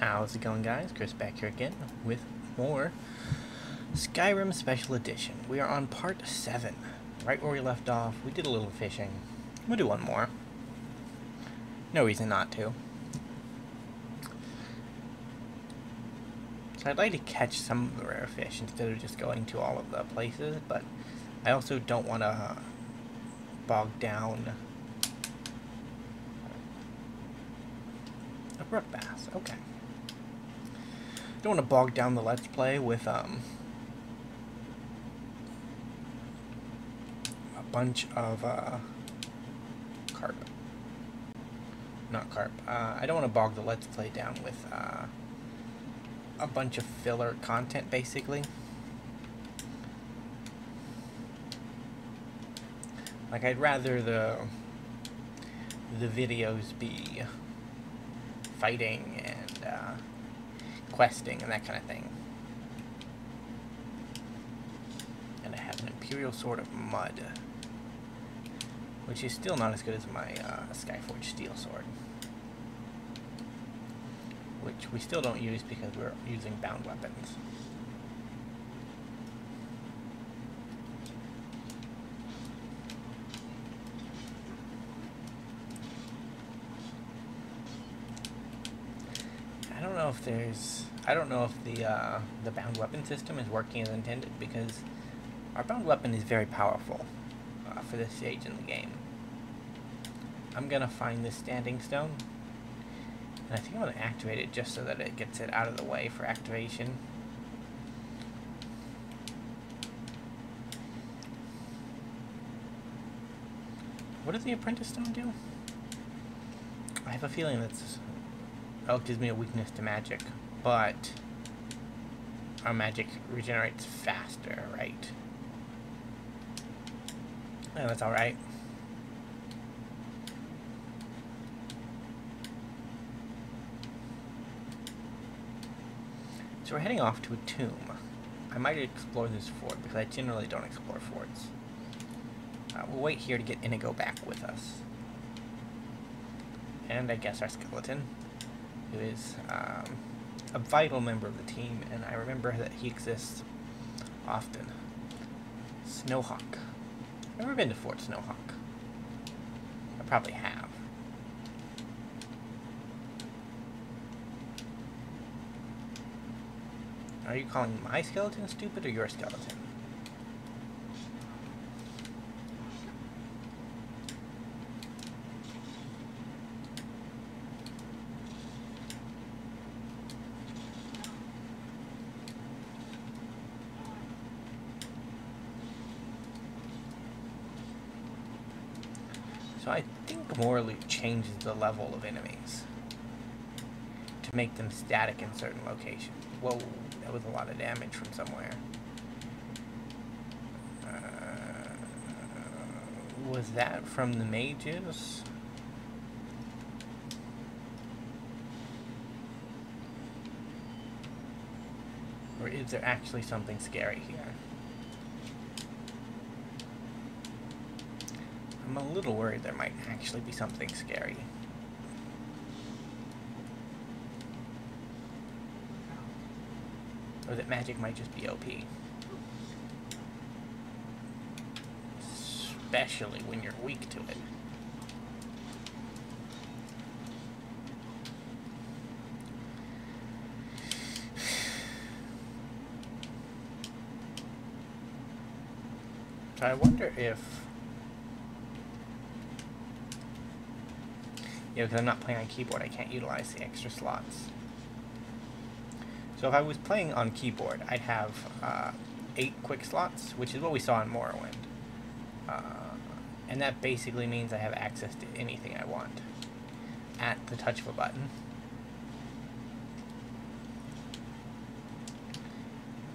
How's it going guys? Chris back here again with more Skyrim Special Edition. We are on part 7. Right where we left off, we did a little fishing. We'll do one more. No reason not to. So I'd like to catch some of the rare fish instead of just going to all of the places, but I also don't want to uh, bog down a brook bass. Okay don't want to bog down the Let's Play with um, a bunch of uh, carp. Not carp. Uh, I don't want to bog the Let's Play down with uh, a bunch of filler content, basically. Like, I'd rather the the videos be fighting and uh, questing and that kind of thing. And I have an Imperial Sword of Mud, which is still not as good as my uh, Skyforge Steel Sword. Which we still don't use because we're using bound weapons. I don't know if there's I don't know if the uh, the bound weapon system is working as intended because our bound weapon is very powerful uh, for this stage in the game. I'm gonna find this standing stone and I think I'm gonna activate it just so that it gets it out of the way for activation. What does the apprentice stone do? I have a feeling that's Oh, it gives me a weakness to magic, but our magic regenerates faster, right? Yeah, that's alright. So we're heading off to a tomb. I might explore this fort because I generally don't explore forts. Uh, we'll wait here to get Inigo back with us. And I guess our skeleton who is um, a vital member of the team, and I remember that he exists often. Snowhawk. Never been to Fort Snowhawk. I probably have. Are you calling my skeleton stupid or your skeleton? So I think Morley changes the level of enemies to make them static in certain locations. Whoa, that was a lot of damage from somewhere. Uh, was that from the mages? Or is there actually something scary here? I'm a little worried there might actually be something scary. Or that magic might just be OP. Especially when you're weak to it. I wonder if Yeah, because I'm not playing on keyboard, I can't utilize the extra slots. So if I was playing on keyboard, I'd have uh, eight quick slots, which is what we saw in Morrowind. Uh, and that basically means I have access to anything I want at the touch of a button.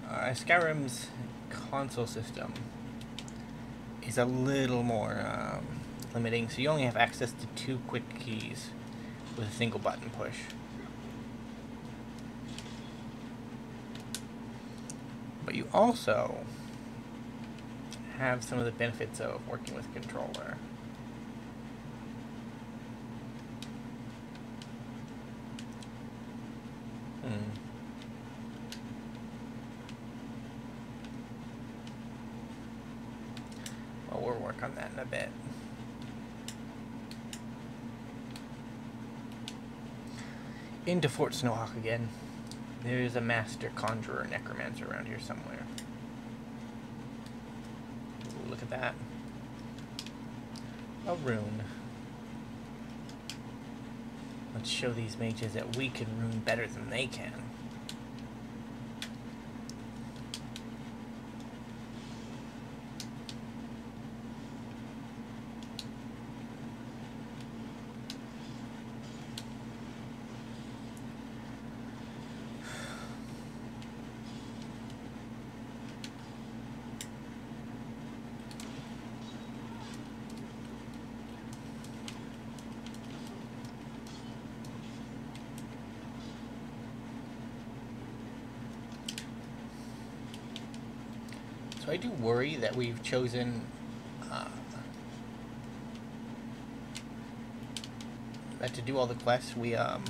Uh, Skyrim's console system is a little more um, limiting, so you only have access to two quick keys with a single button push. But you also have some of the benefits of working with a controller. work on that in a bit. Into Fort Snowhawk again. There is a master conjurer necromancer around here somewhere. Look at that. A rune. Let's show these mages that we can rune better than they can. So I do worry that we've chosen uh, that to do all the quests we um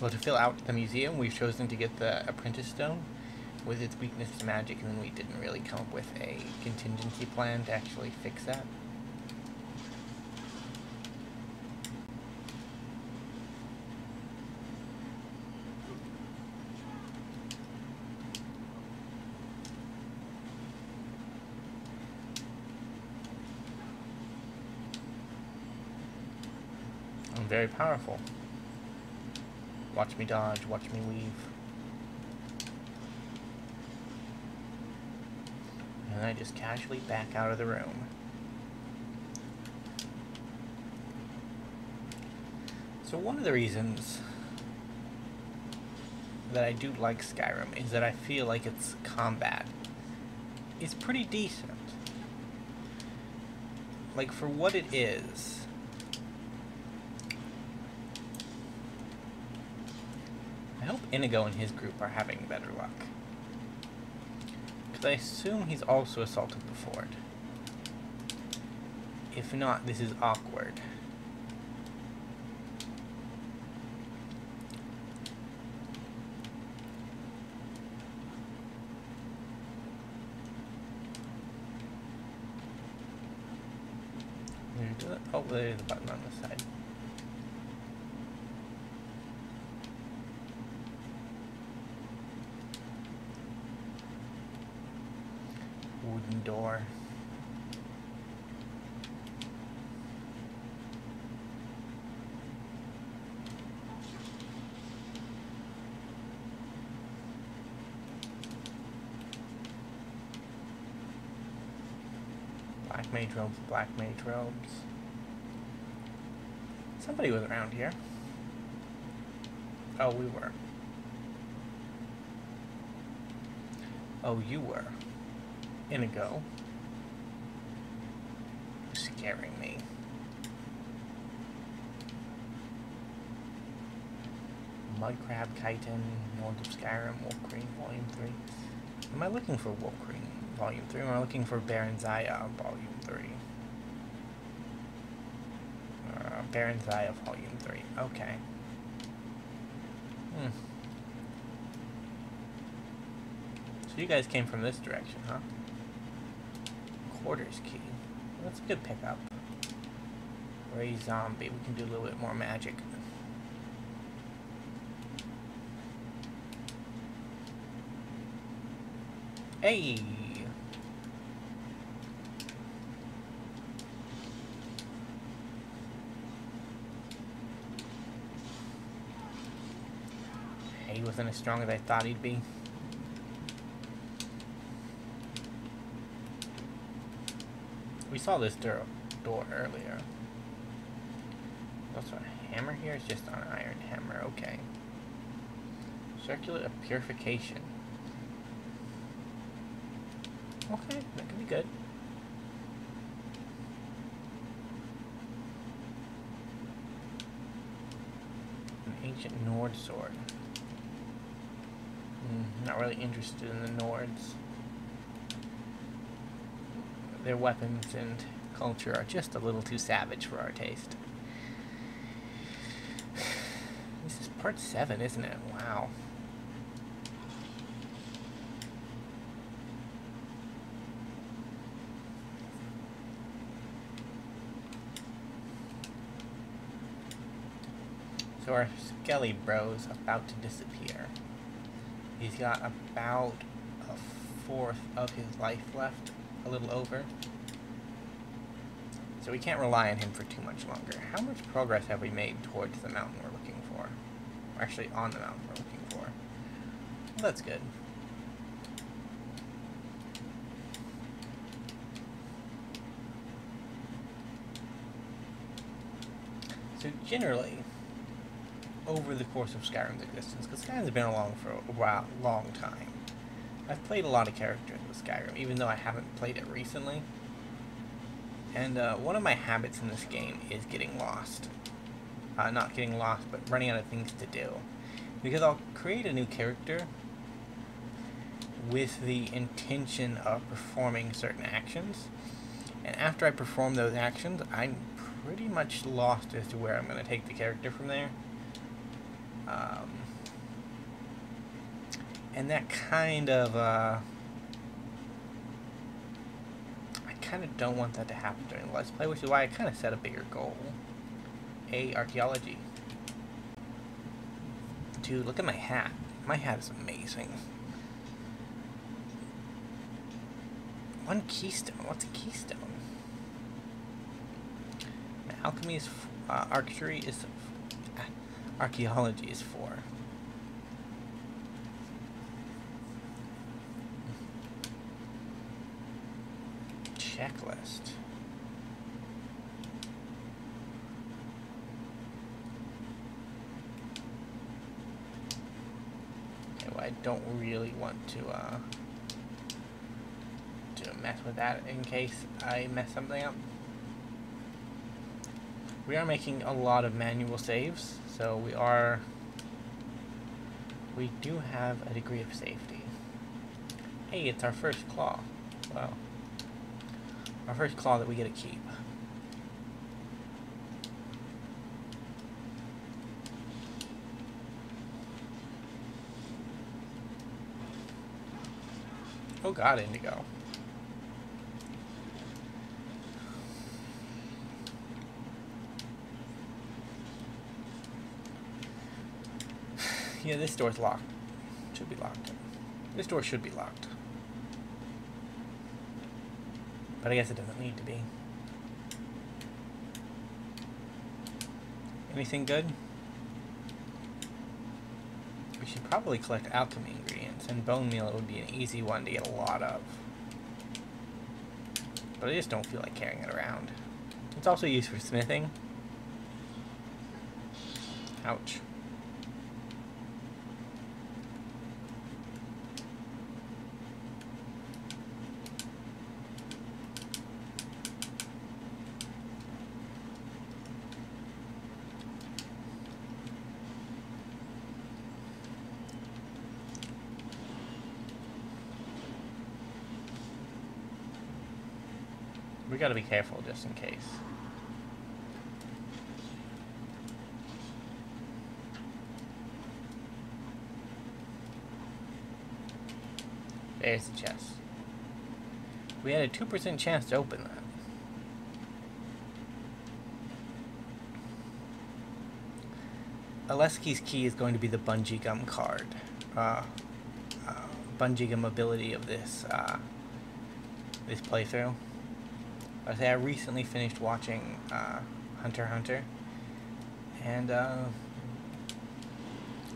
well to fill out the museum we've chosen to get the apprentice stone with its weakness to magic and then we didn't really come up with a contingency plan to actually fix that. I'm very powerful. Watch me dodge, watch me weave. And I just casually back out of the room. So one of the reasons that I do like Skyrim is that I feel like its combat is pretty decent. Like for what it is, I hope Inigo and his group are having better luck. Because I assume he's also assaulted the fort. If not, this is awkward. Oh, there's the button on the side. Wooden door. Black mage robes, black mage robes. Somebody was around here. Oh, we were. Oh, you were. Inigo. Scaring me. Mudcrab, Chitin, North of Skyrim, Cream, Volume 3. Am I looking for Cream, Volume 3, am I looking for Barenziah, Volume 3? Uh, Baron Zaya, Volume 3. Okay. Hmm. So you guys came from this direction, huh? Quarters key. That's a good pickup. Ray zombie. We can do a little bit more magic. Hey! He wasn't as strong as I thought he'd be. We saw this door, door earlier. Also a hammer here? It's just an iron hammer, okay. Circular of purification. Okay, that could be good. An ancient Nord sword. Mm, not really interested in the Nords their weapons and culture are just a little too savage for our taste. This is part 7, isn't it? Wow. So our Skelly bro's about to disappear. He's got about a fourth of his life left a little over. So we can't rely on him for too much longer. How much progress have we made towards the mountain we're looking for? Or actually, on the mountain we're looking for. Well, that's good. So generally, over the course of Skyrim's existence, because Skyrim's been along for a while, long time, I've played a lot of characters with Skyrim, even though I haven't played it recently. And uh, one of my habits in this game is getting lost. Uh, not getting lost, but running out of things to do. Because I'll create a new character with the intention of performing certain actions. And after I perform those actions, I'm pretty much lost as to where I'm going to take the character from there. Um, and that kind of, uh, I kind of don't want that to happen during Let's Play, which is why I kind of set a bigger goal. A, archaeology. Dude, look at my hat. My hat is amazing. One keystone. What's a keystone? Alchemy is, uh, archery is, uh, archaeology is four. Checklist. Okay, well, I don't really want to, uh, to mess with that in case I mess something up. We are making a lot of manual saves, so we are... We do have a degree of safety. Hey, it's our first claw. Wow. Our first claw that we get to keep. Oh god, Inigo. Yeah, this door's locked. Should be locked. This door should be locked. But I guess it doesn't need to be. Anything good? We should probably collect alchemy ingredients, and bone meal would be an easy one to get a lot of. But I just don't feel like carrying it around. It's also used for smithing. Ouch. We gotta be careful just in case. There's the chest. We had a 2% chance to open that. Alesski's key is going to be the bungee gum card. Uh, uh, bungee gum ability of this, uh, this playthrough. I say I recently finished watching uh, Hunter Hunter, and uh,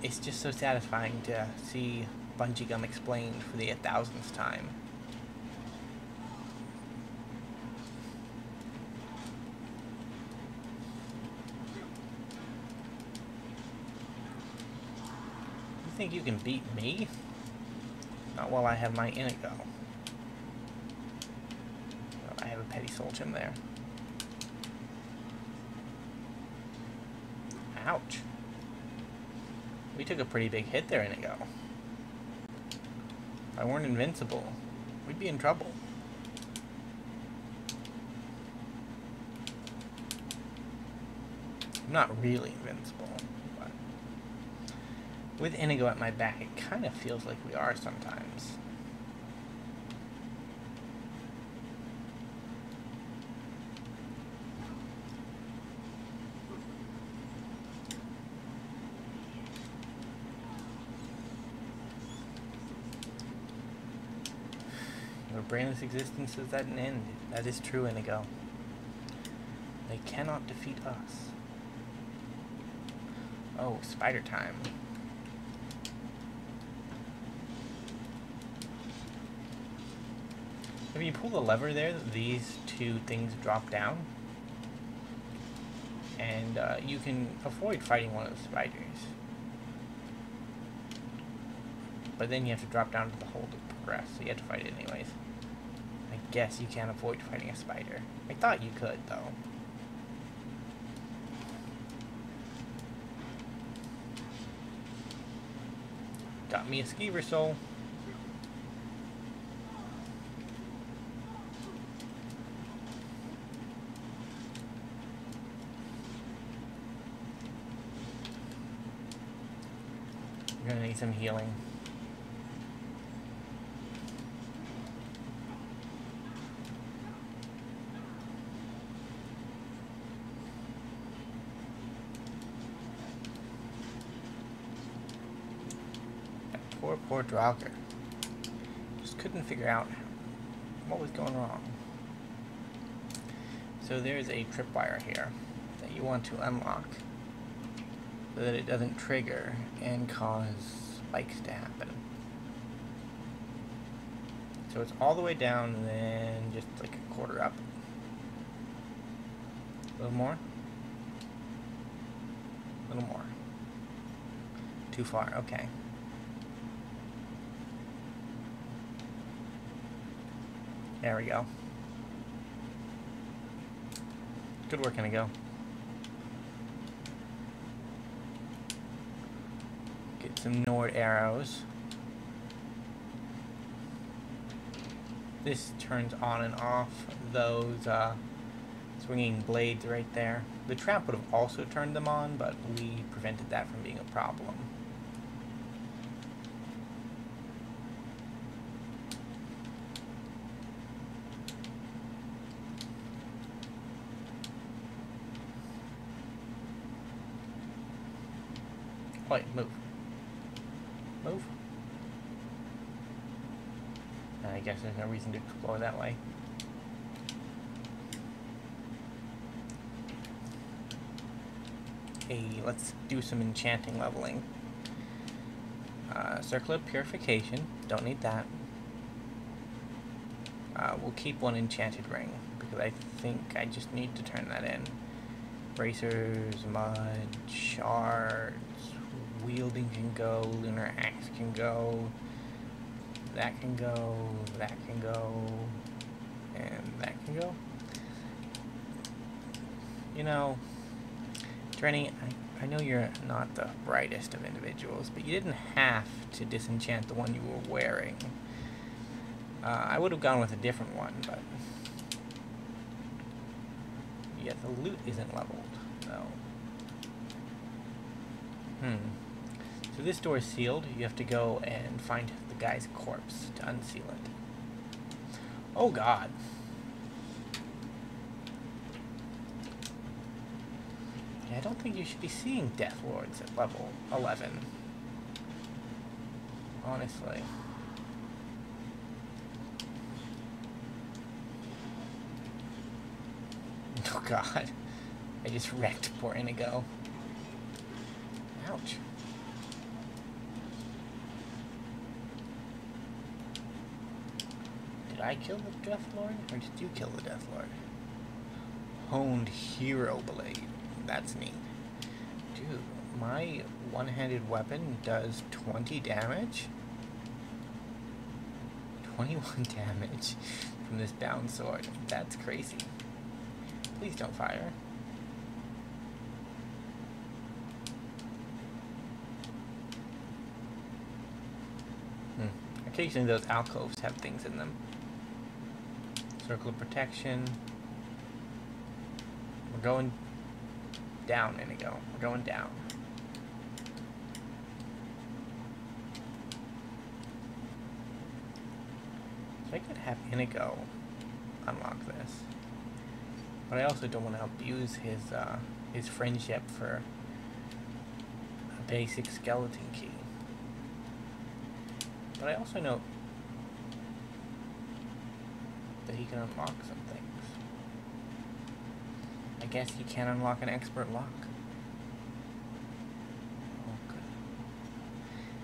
it's just so satisfying to see Bungee Gum explained for the thousandth time. You think you can beat me? Not while I have my Inigo. Soul Gem there. Ouch. We took a pretty big hit there, Inigo. If I weren't invincible, we'd be in trouble. I'm not really invincible, but with Inigo at my back, it kind of feels like we are sometimes. A brainless existence is at an end. That is true, Inigo. They cannot defeat us. Oh, spider time. If you pull the lever there, these two things drop down. And uh, you can avoid fighting one of the spiders. But then you have to drop down to the hole to progress, so you have to fight it anyways. Guess you can't avoid fighting a spider. I thought you could, though. Got me a skeever soul. You're gonna need some healing. That poor. Just couldn't figure out what was going wrong. So there's a tripwire here that you want to unlock so that it doesn't trigger and cause spikes to happen. So it's all the way down and then just like a quarter up. A little more. A little more. Too far, okay. There we go. Good work, Inigo. Get some Nord arrows. This turns on and off those uh, swinging blades right there. The trap would have also turned them on, but we prevented that from being a problem. Wait, move. Move. There's no reason to explore that way. Hey, let's do some enchanting leveling. Uh, Circle of Purification, don't need that. Uh, we'll keep one enchanted ring, because I think I just need to turn that in. Bracers, mud, shards, wielding can go, lunar axe can go, that can go, that can go, and that can go. You know, Drenny, I, I know you're not the brightest of individuals, but you didn't have to disenchant the one you were wearing. Uh, I would have gone with a different one, but... Yet the loot isn't leveled, though. Hmm. So this door is sealed. You have to go and find guy's corpse to unseal it. Oh god. I don't think you should be seeing Death Lords at level 11. Honestly. Oh god. I just wrecked poor Inigo. Ouch. Did I kill the Death Lord? Or did you kill the Death Lord? Honed Hero Blade. That's neat. Dude, my one-handed weapon does 20 damage? 21 damage from this bound sword. That's crazy. Please don't fire. Hmm. Occasionally those alcoves have things in them. Circle of protection. We're going down, Inigo. We're going down. So I could have Inigo unlock this. But I also don't want to abuse his uh, his friendship for a basic skeleton key. But I also know that he can unlock some things. I guess he can unlock an expert lock. Oh, good.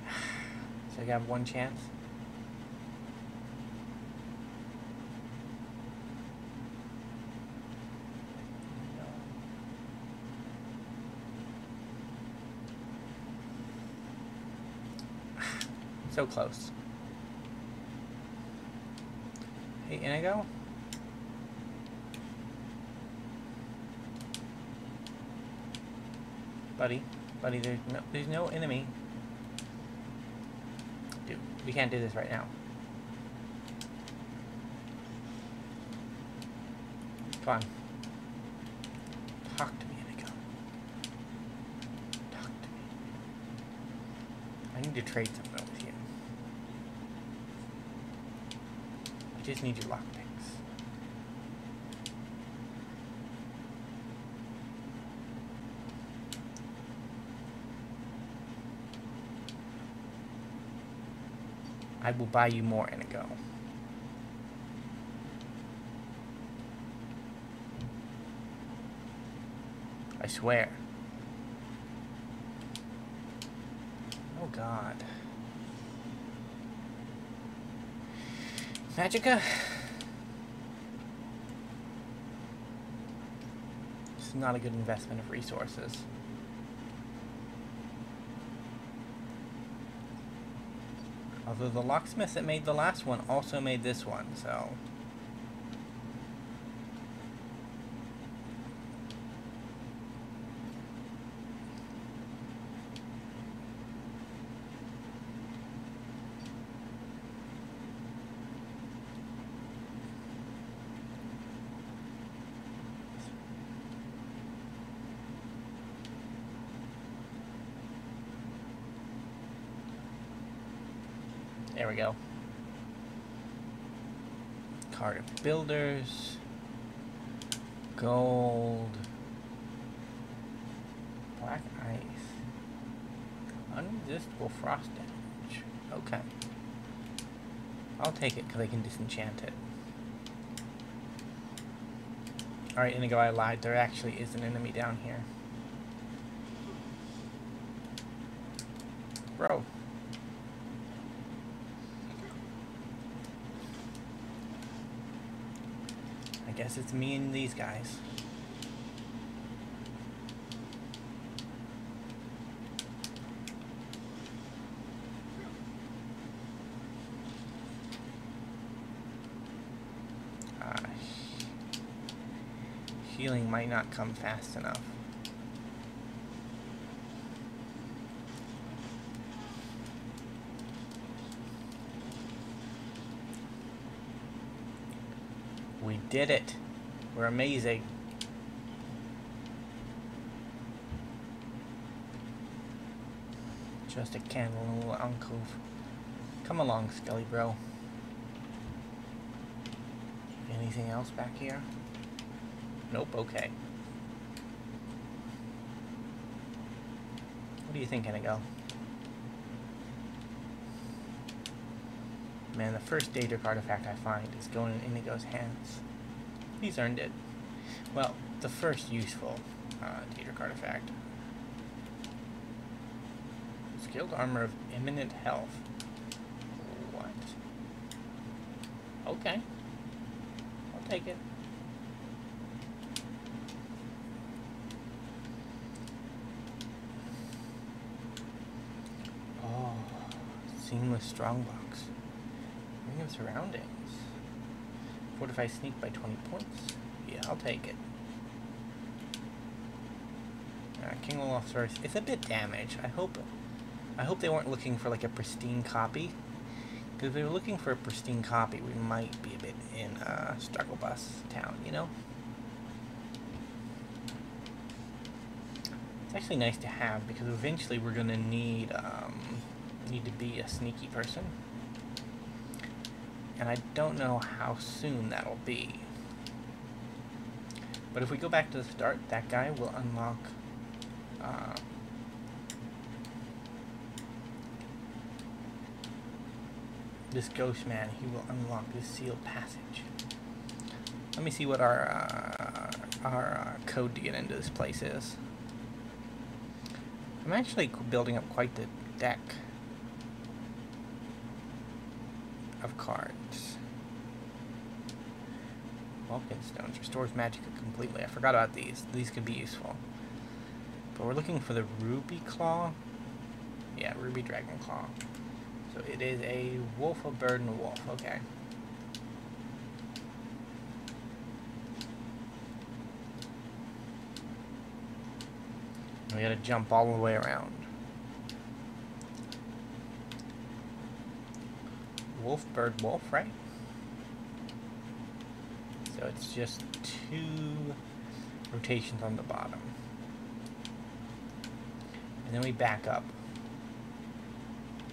So I got one chance. So close. Hey, Inigo? Buddy, buddy, there's no, there's no enemy. Dude, we can't do this right now. Come on. Talk to me, Inigo. Talk to me. I need to trade something with you. I just need your lockpicks. I will buy you more Inigo. I swear. Oh god. Magicka? Is not a good investment of resources. Although the locksmith that made the last one also made this one, so... There we go. Card of Builders. Gold. Black Ice. Unresistible Frost damage. Okay. I'll take it because I can disenchant it. Alright, Inigo, I lied. There actually is an enemy down here. Bro. I guess it's me and these guys. Healing might not come fast enough. We did it. We're amazing. Just a candle in a little alcove. Come along, Skelly bro. Anything else back here? Nope, okay. What do you think, Inigo? Man, the first Daedric artifact I find is going in Inigo's hands. He's earned it. Well, the first useful uh, Daedric artifact. Skilled armor of eminent health. What? Okay. I'll take it. Oh, seamless strongbox. Ring of surroundings. Fortify sneak by 20 points. Yeah, I'll take it. King Olaf's first. It's a bit damaged. I hope I hope they weren't looking for like a pristine copy. Because if they were looking for a pristine copy, we might be a bit in uh, Struggle Bus town, you know? It's actually nice to have because eventually we're gonna need um, need to be a sneaky person. And I don't know how soon that'll be. But if we go back to the start, that guy will unlock uh, this ghost man, he will unlock this sealed passage. Let me see what our uh, our uh, code to get into this place is. I'm actually building up quite the deck of cards. Vulcan Stones restores magic completely. I forgot about these. These could be useful. But we're looking for the Ruby Claw. Yeah, Ruby Dragon Claw. So it is a wolf, a bird, and a wolf. Okay. We gotta jump all the way around. Wolf, bird, wolf, right? So it's just two rotations on the bottom. And then we back up.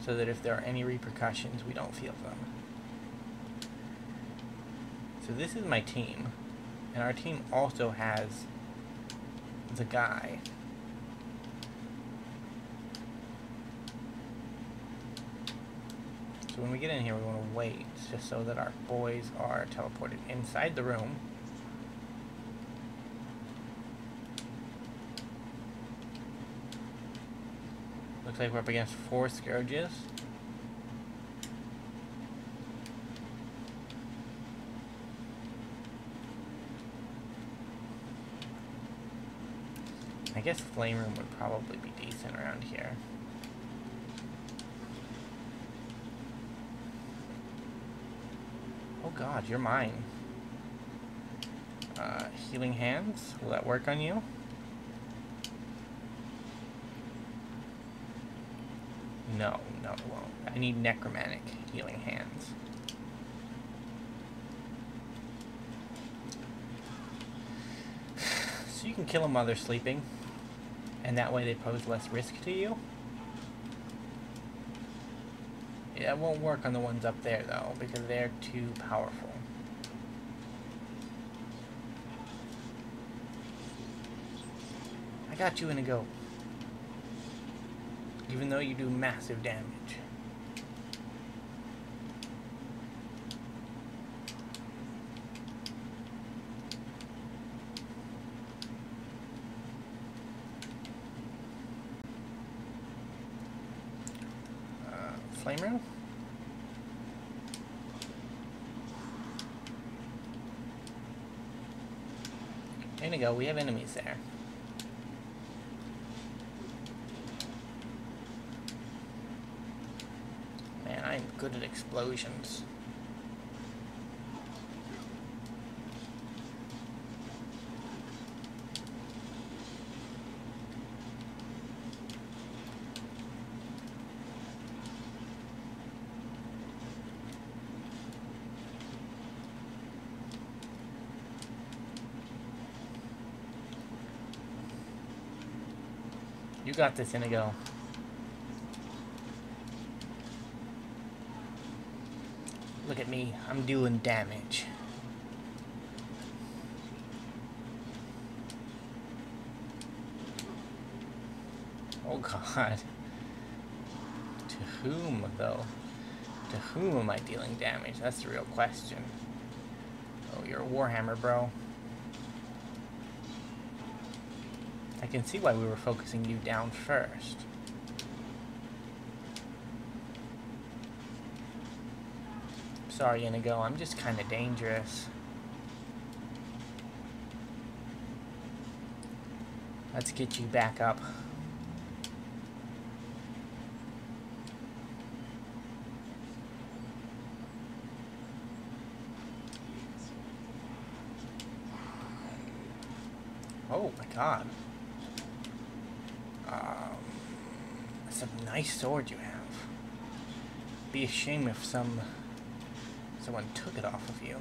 So that if there are any repercussions, we don't feel them. So this is my team. And our team also has the guy So when we get in here, we want to wait just so that our boys are teleported inside the room. Looks like we're up against four Scourges. I guess Flame Rune would probably be decent around here. Oh god, you're mine. Uh, healing hands, will that work on you? No, no it won't. I need necromantic healing hands. So you can kill them while they're sleeping, and that way they pose less risk to you. Yeah, it won't work on the ones up there, though, because they're too powerful. I got you Inigo. Even though you do massive damage. Uh, flame rune? We have enemies there. Man, I'm good at explosions. You got this, Inigo. Look at me. I'm doing damage. Oh god. To whom, though? To whom am I dealing damage? That's the real question. Oh, you're a Warhammer, bro. I can see why we were focusing you down first. Sorry, Inigo, I'm just kind of dangerous. Let's get you back up. Oh my god. Nice sword you have. Be a shame if some someone took it off of you.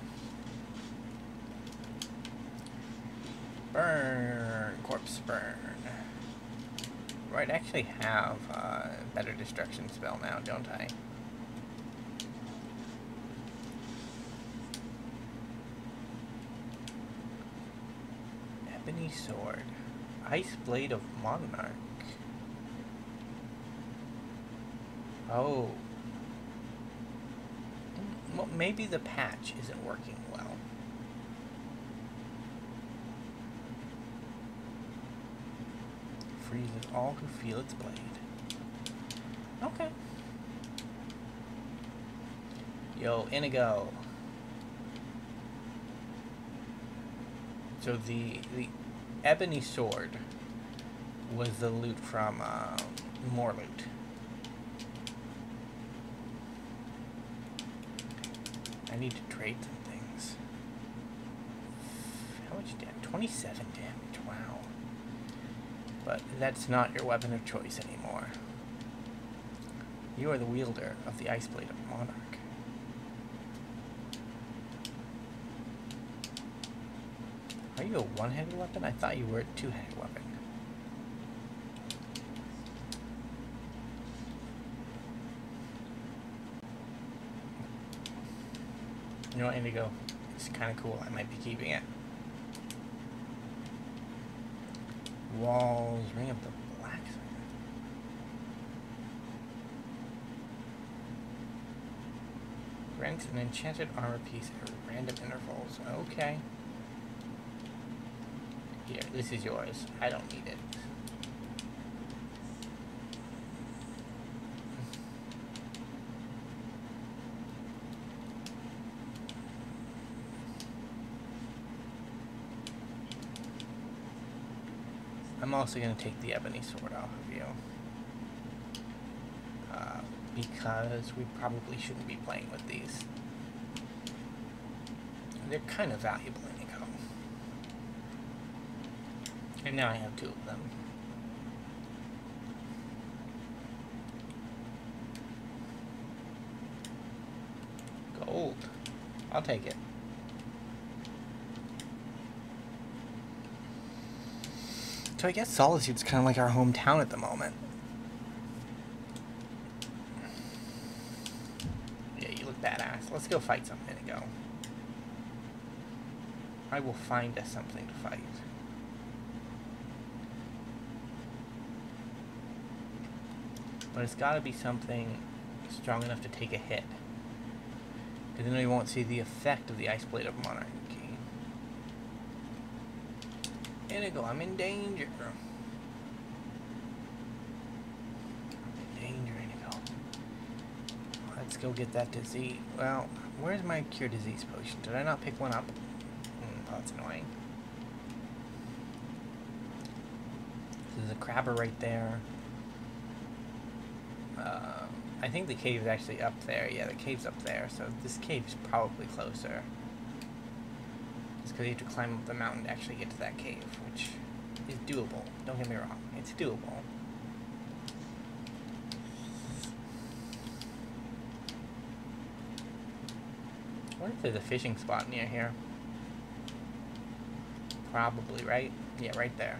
Burn, corpse burn. Right, I actually have a better destruction spell now, don't I? Ebony sword. Ice blade of monarch. Oh. Well, maybe the patch isn't working well. Freezes all who feel its blade. Okay. Yo, Inigo. So the the ebony sword was the loot from uh, more loot. Need to trade some things. How much damage? 27 damage, wow. But that's not your weapon of choice anymore. You are the wielder of the Ice Blade of Monarch. Are you a one-handed weapon? I thought you were a two-handed weapon. You know what, Inigo? It's kind of cool. I might be keeping it. Walls, Ring of the Blacksmith. Grants an enchanted armor piece at random intervals. Okay. Here, this is yours. I don't need it. I'm also going to take the ebony sword off of you. Uh, because we probably shouldn't be playing with these. They're kind of valuable Inigo. And now I have two of them. Gold. I'll take it. So I guess Solitude's kind of like our hometown at the moment. Yeah, you look badass. Let's go fight some Inigo. I will find us something to fight. But it's got to be something strong enough to take a hit. Because then we won't see the effect of the Ice Blade of Monarchy. Inigo, I'm in danger. I'm in danger, Inigo. Let's go get that disease. Well, where's my cure disease potion? Did I not pick one up? Mm, that's annoying. There's a crabber right there. Uh, I think the cave is actually up there. Yeah, the cave's up there, so this cave's probably closer because you have to climb up the mountain to actually get to that cave, which is doable. Don't get me wrong, it's doable. I wonder if there's a fishing spot near here. Probably, right? Yeah, right there.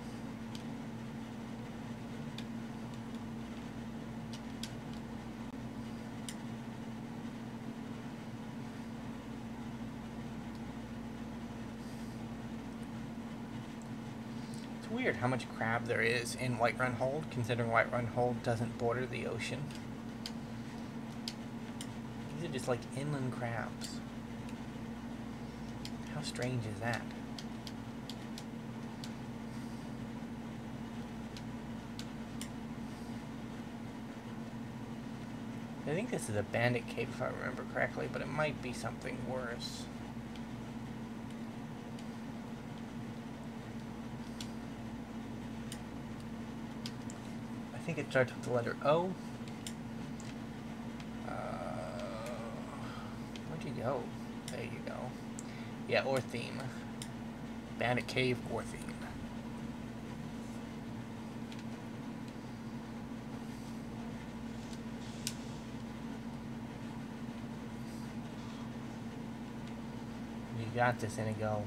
How much crab there is in Whiterun Hold, considering Whiterun Hold doesn't border the ocean. These are just like inland crabs. How strange is that? I think this is a bandit cave if I remember correctly, but it might be something worse. think it starts with the letter O. Uh, where'd you go? There you go. Yeah, or theme. Bandit Cave, Ortheme. You got this, Inigo.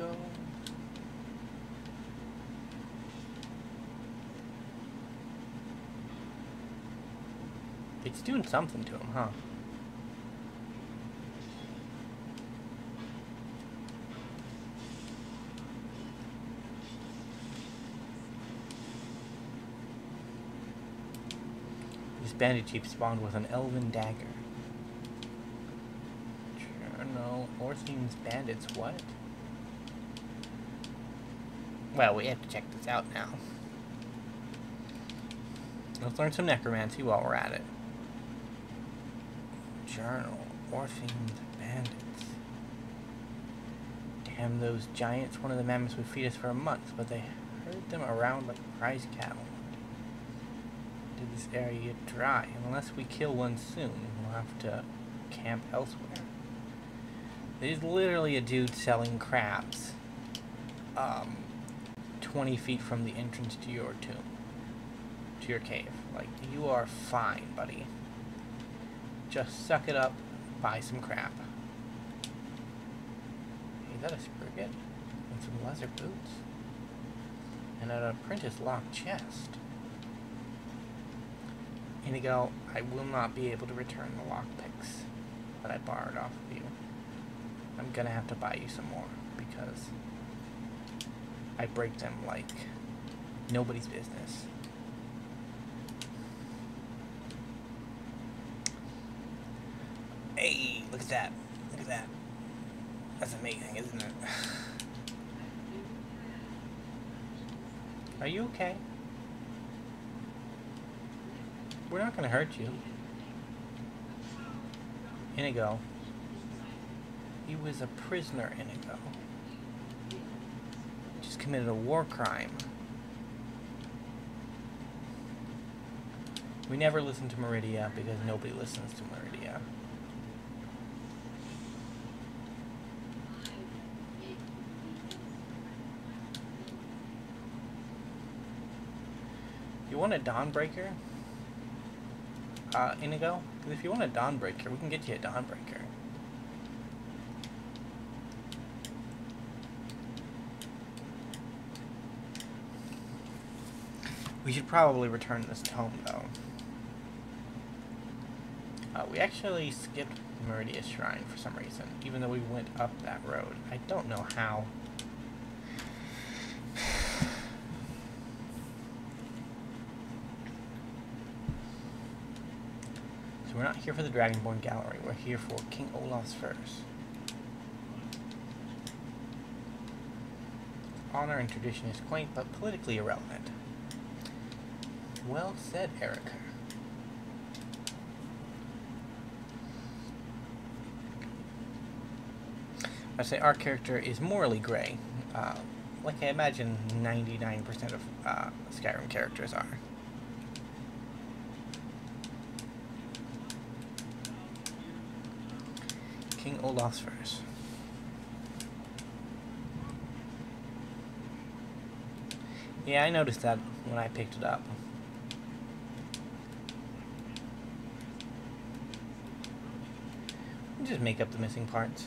go. It's doing something to him, huh? This bandit chief spawned with an elven dagger. No. Orthine's bandits, what? Well, we have to check this out now. Let's learn some necromancy while we're at it. Journal. Orphaned bandits. Damn those giants. One of the mammoths would feed us for a month, but they herd them around like prize cattle. Did this area get dry? Unless we kill one soon, we'll have to camp elsewhere. There's literally a dude selling crabs. Um, 20 feet from the entrance to your tomb. To your cave. Like, you are fine, buddy. Just suck it up, buy some crap. Hey, that a frigate? And some leather boots? And an apprentice locked chest. Inigo, I will not be able to return the lockpicks that I borrowed off of you. I'm gonna have to buy you some more, because I break them like nobody's business. Hey, look at that. Look at that. That's amazing, isn't it? Are you okay? We're not gonna hurt you. Inigo. He was a prisoner, Inigo. Just committed a war crime. We never listen to Meridia because nobody listens to Meridia. Want a Dawnbreaker? Uh, Inigo? Because if you want a Dawnbreaker, we can get you a Dawnbreaker. We should probably return this tome, though. Uh, we actually skipped Meridia's Shrine for some reason, even though we went up that road. I don't know how. So we're not here for the Dragonborn Gallery, we're here for King Olaf's Furs. Honor and tradition is quaint, but politically irrelevant. Well said, Erikur. I say our character is morally gray, uh, like I imagine 99% of uh, Skyrim characters are. King Furs. Yeah, I noticed that when I picked it up. Just make up the missing parts.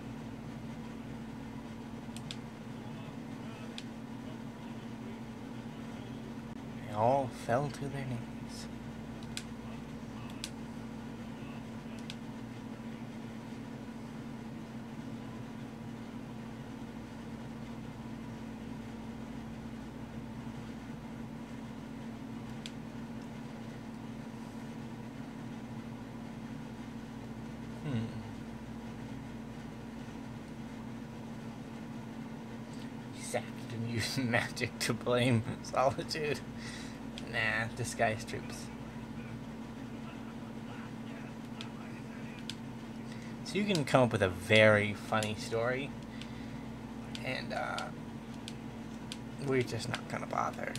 And magic to blame solitude. Nah, disguise troops. So you can come up with a very funny story, and uh, we're just not gonna bother.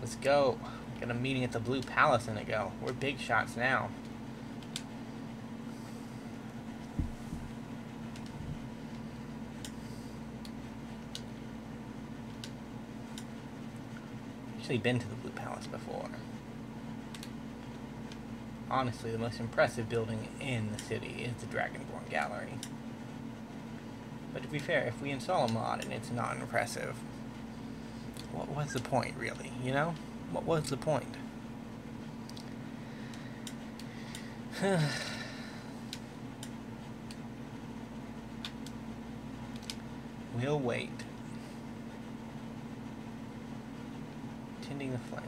Let's go. Got a meeting at the Blue Palace in a go. We're big shots now. Actually been to the Blue Palace before. Honestly, the most impressive building in the city is the Dragonborn Gallery. But to be fair, if we install a mod and it's not impressive, what was the point, really, you know? What was the point? we'll wait. Tending the flame.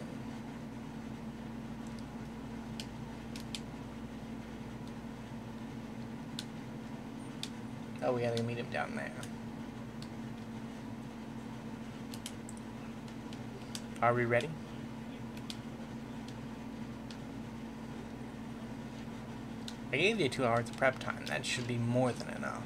Oh, we gotta meet him down there. Are we ready? I gave you two hours of prep time. That should be more than enough.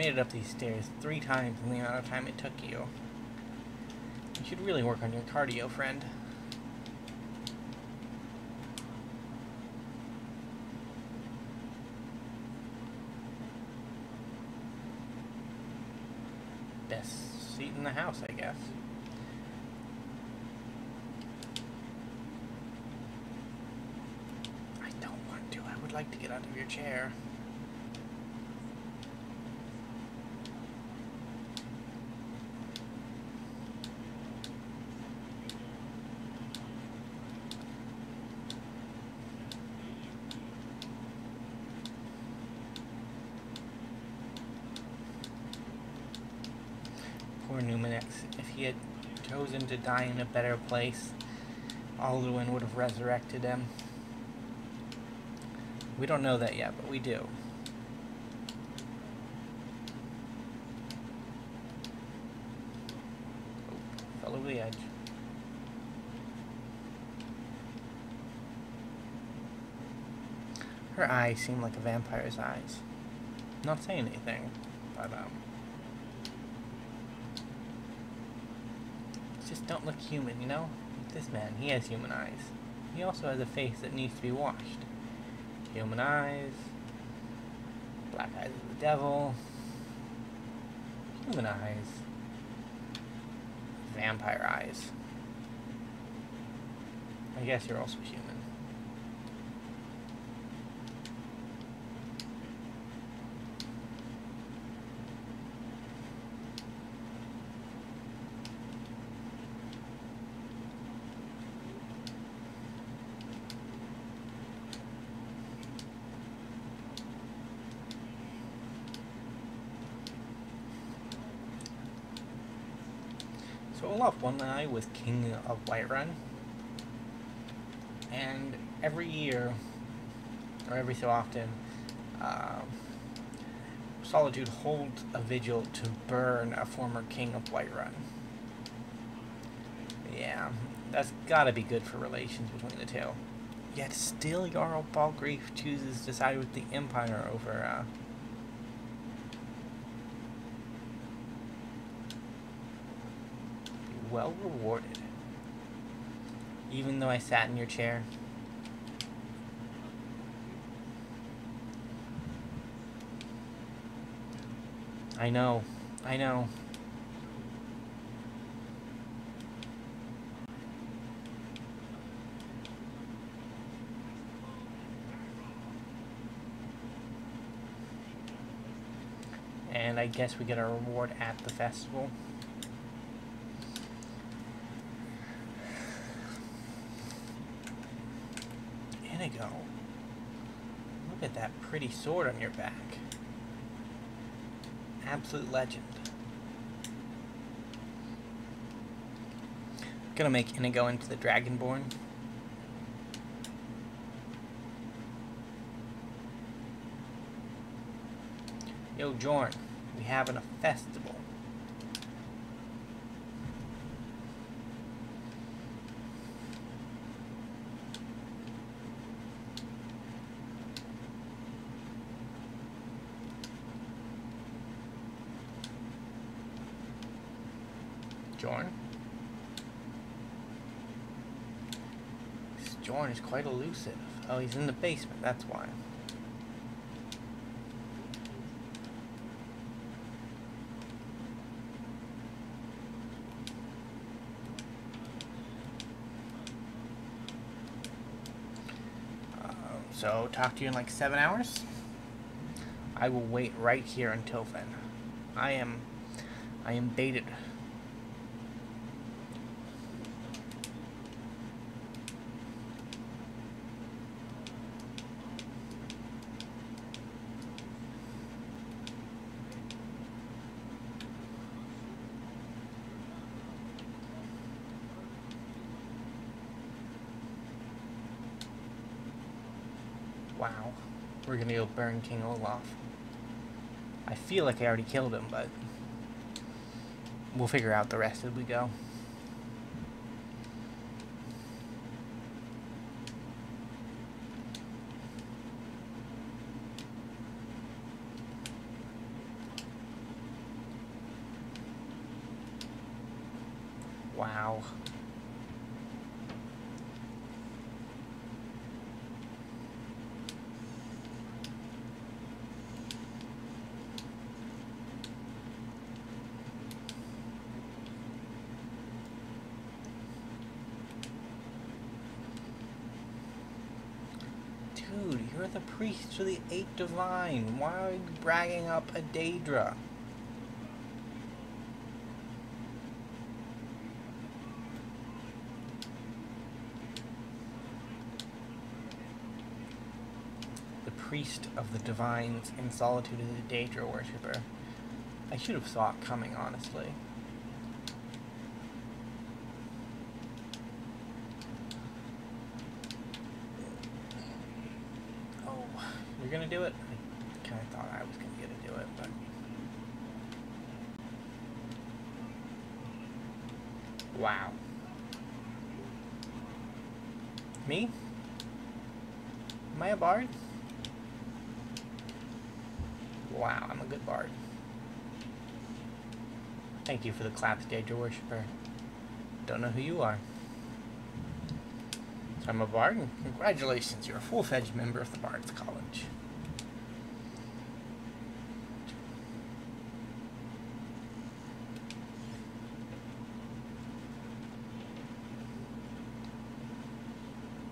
Made it up these stairs three times in the amount of time it took you. You should really work on your cardio, friend. Best seat in the house, I guess. I don't want to. I would like to get out of your chair. Poor Numinex. If he had chosen to die in a better place, Alduin would have resurrected him. We don't know that yet, but we do. Oh, fell over the edge. Her eyes seem like a vampire's eyes. Not saying anything, but um. just don't look human, you know? This man, he has human eyes. He also has a face that needs to be washed. Human eyes, black eyes of the devil, human eyes, vampire eyes. I guess you're also human. So Olaf One Eye was king of Whiterun, and every year, or every so often, uh, Solitude holds a vigil to burn a former king of Whiterun. Yeah, that's gotta be good for relations between the two. Yet still Jarl Balgruuf chooses to side with the Empire over, uh, well rewarded. Even though I sat in your chair. I know. I know. And I guess we get our reward at the festival. Inigo. Look at that pretty sword on your back. Absolute legend. Gonna make Inigo into the Dragonborn. Yo, Jorn, we having a festival. Jorn. This Jorn is quite elusive. Oh, he's in the basement, that's why. Um, so, talk to you in like seven hours? I will wait right here until then. I am... I am baited. Wow. We're gonna go burn King Olaf. I feel like I already killed him, but we'll figure out the rest as we go. Wow. Dude, you're the priest to the eight divine. Why are you bragging up a Daedra? The priest of the divines in solitude is a Daedra worshipper. I should have saw it coming, honestly. Oh, you're gonna do it? I kinda thought I was gonna get to do it, but... Wow. Me? Am I a bard? Wow, I'm a good bard. Thank you for the clap, Daedra Worshipper. Don't know who you are. So I'm a bard, and congratulations, you're a full-fledged member of the Bards College.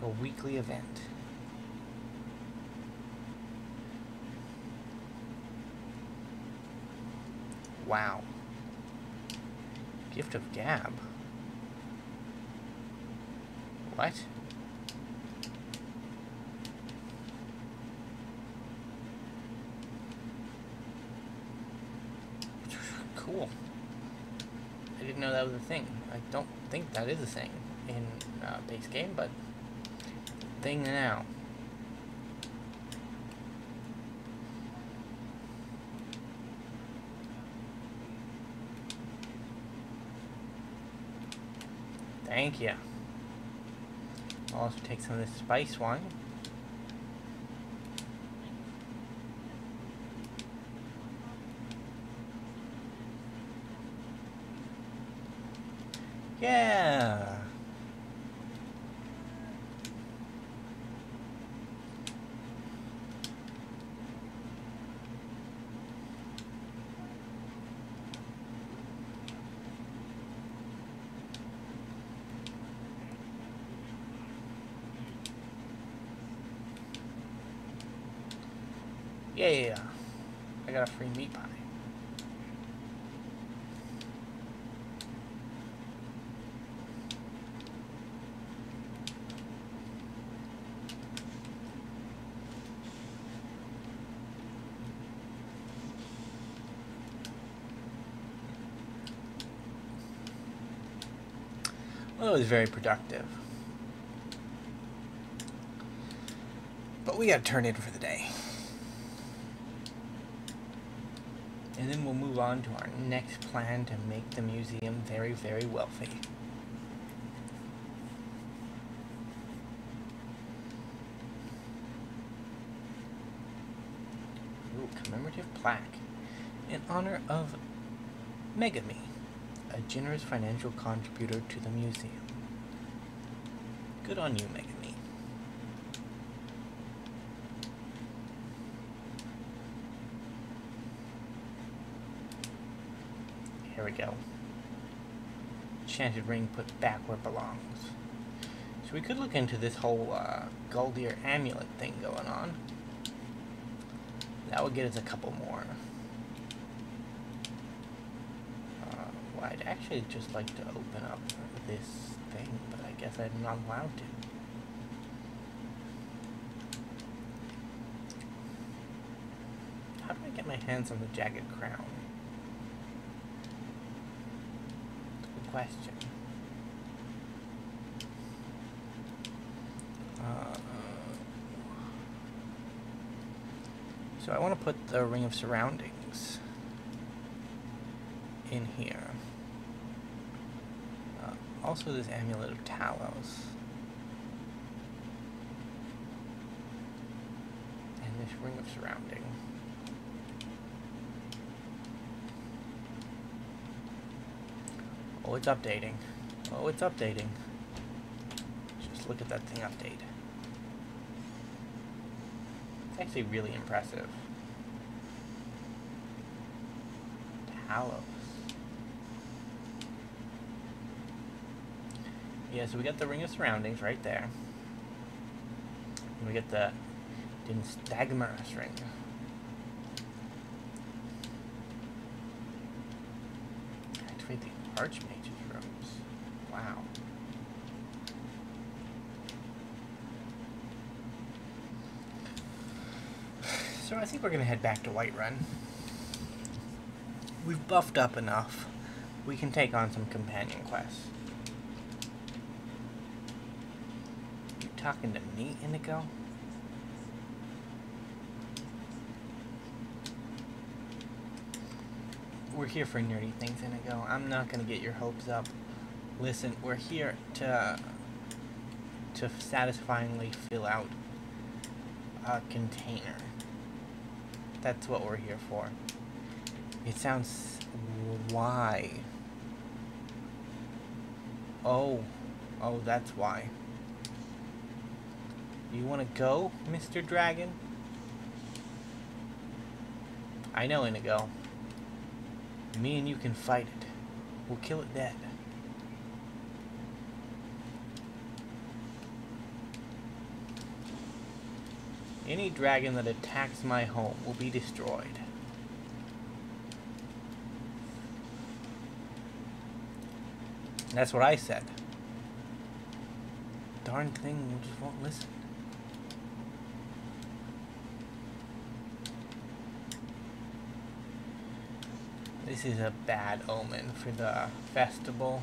A weekly event. Wow. Gift of Gab. What? Cool. I didn't know that was a thing. I don't think that is a thing in uh, base game, but thing now. Thank you. I'll also take some of this spice wine. Yeah. Yeah. I got a free meat pie. Well, it was very productive. But we gotta turn in for the day. And then we'll move on to our next plan to make the museum very, very wealthy. Ooh, commemorative plaque in honor of Megami, a generous financial contributor to the museum. Good on you, Megami. Here we go. Enchanted ring put back where it belongs. So we could look into this whole uh, Gauldur amulet thing going on. That would get us a couple more. Uh, well, I'd actually just like to open up this thing, but I guess I'm not allowed to. How do I get my hands on the jagged crown? Good question. Uh, so I want to put the Ring of Surroundings in here. Uh, also this Amulet of Talos. And this Ring of Surrounding. Oh, it's updating. Oh, it's updating. Just look at that thing update. It's actually really impressive. Talos. Yeah, so we got the Ring of Surroundings right there. And we get the Dinstagmarus ring. Activate the Archmage's robes. Wow. So I think we're gonna head back to Whiterun. We've buffed up enough. We can take on some companion quests. You talking to me, Inigo? We're here for nerdy things, Inigo. I'm not gonna get your hopes up. Listen, we're here to to satisfyingly fill out a container. That's what we're here for. It sounds... Why? Oh. Oh, that's why. You want to go, Mr. Dragon? I know, Inigo. Me and you can fight it. We'll kill it dead. Any dragon that attacks my home will be destroyed. That's what I said. Darn thing just won't listen. This is a bad omen for the festival.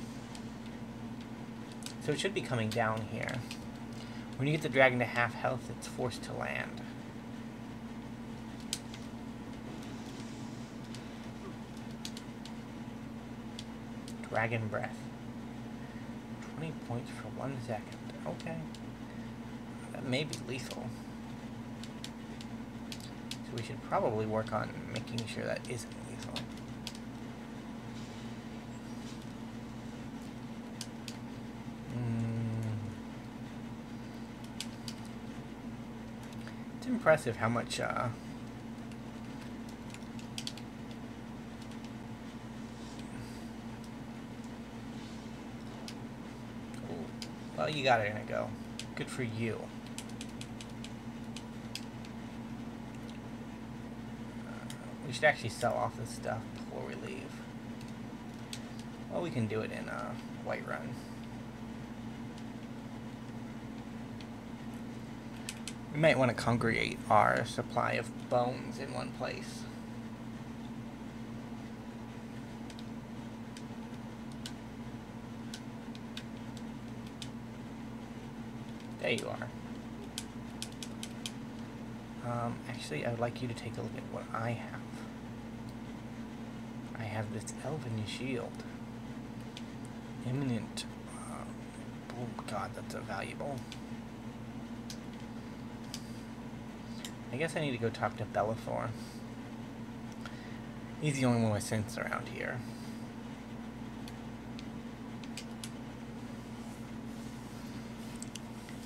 So it should be coming down here. When you get the dragon to half health, it's forced to land. Dragon Breath. 20 points for one second. Okay. That may be lethal. So we should probably work on making sure that isn't lethal. Impressive how much uh, Well, you got it in a go. Good for you. Uh, we should actually sell off this stuff before we leave. Well, we can do it in uh, Whiterun. We might want to congregate our supply of bones in one place. There you are. Um, actually, I would like you to take a look at what I have. I have this Elven Shield. Imminent. Uh, oh god, that's a valuable. I guess I need to go talk to Belethor. He's the only one I sense around here.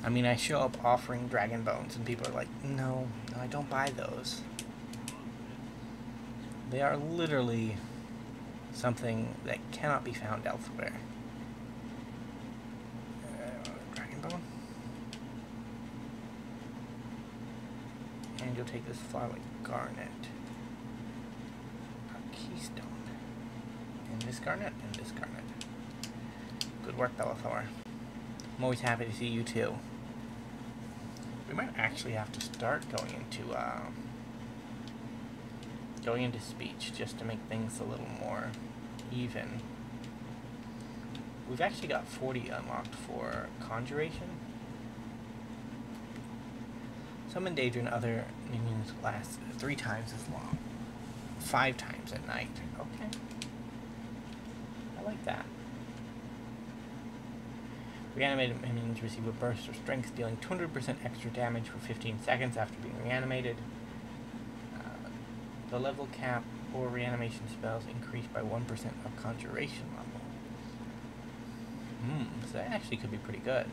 I mean, I show up offering dragon bones, and people are like, no, no, I don't buy those. They are literally something that cannot be found elsewhere. Take this flower garnet. A keystone. And this garnet, and this garnet. Good work, Belethor. I'm always happy to see you too. We might actually have to start going into, uh, going into speech just to make things a little more even. We've actually got 40 unlocked for Conjuration. Summon Daedra and other minions last three times as long. Five times at night. Okay. I like that. Reanimated minions receive a burst of strength, dealing 200% extra damage for 15 seconds after being reanimated. Uh, the level cap or reanimation spells increased by 1% of conjuration level. Hmm, so that actually could be pretty good.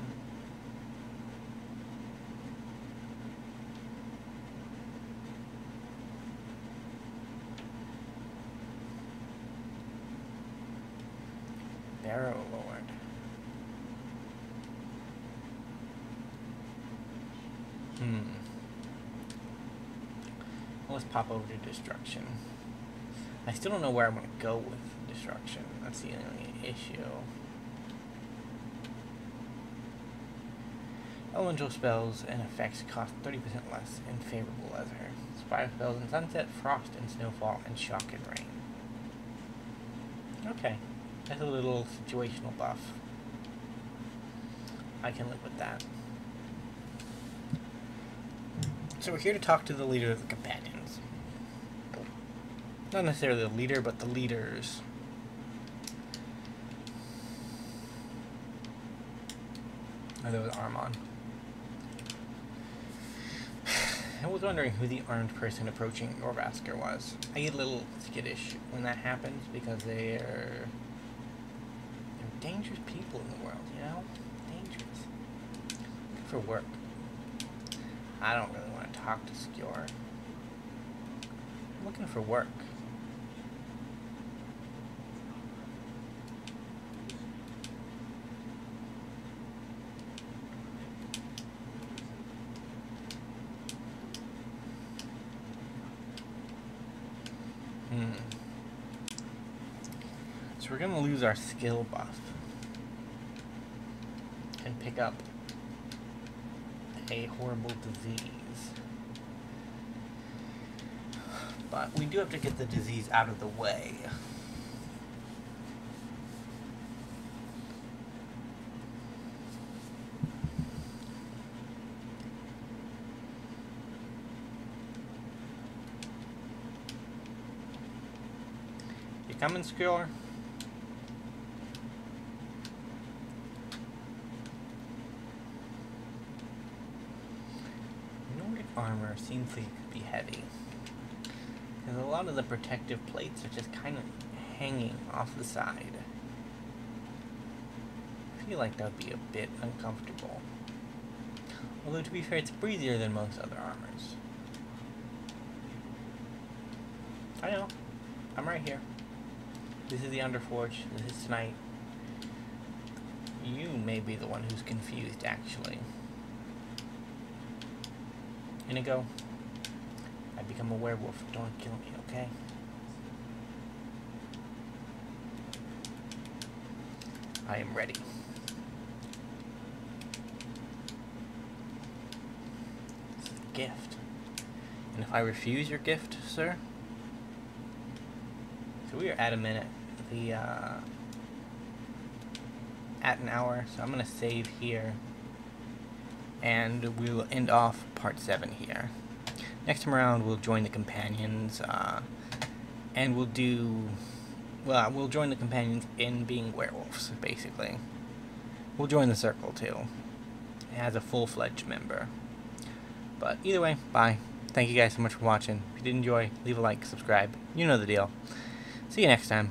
Barrow Lord. Hmm. Let's pop over to destruction. I still don't know where I want to go with destruction. That's the only issue. Elemental spells and effects cost 30% less in favorable weather. Spire spells in sunset, frost and snowfall, and shock and rain. Okay. That's a little situational buff. I can live with that. So we're here to talk to the leader of the companions. Not necessarily the leader, but the leaders. Oh, that was Armon. I was wondering who the armed person approaching Jorrvaskr was. I get a little skittish when that happens because they're dangerous people in the world, you know? Dangerous. For work. I don't really want to talk to Skjor. I'm looking for work. Hmm. So we're gonna lose our skill buff pick up a horrible disease. But we do have to get the disease out of the way. You coming, Skjor? Armor seems to be heavy. Because a lot of the protective plates are just kind of hanging off the side. I feel like that would be a bit uncomfortable. Although to be fair, it's breezier than most other armors. I know. I'm right here. This is the Underforge. This is tonight. You may be the one who's confused, actually. Inigo, I become a werewolf. Don't kill me, okay? I am ready. It's a gift. And if I refuse your gift, sir? So we are at a minute. The, uh... At an hour, so I'm gonna save here. And we will end off part 7 here. Next time around, we'll join the companions, uh, and we'll do, well, we'll join the companions in being werewolves, basically. We'll join the circle, too. as a full-fledged member. But either way, bye. Thank you guys so much for watching. If you did enjoy, leave a like, subscribe. You know the deal. See you next time.